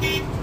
Beep.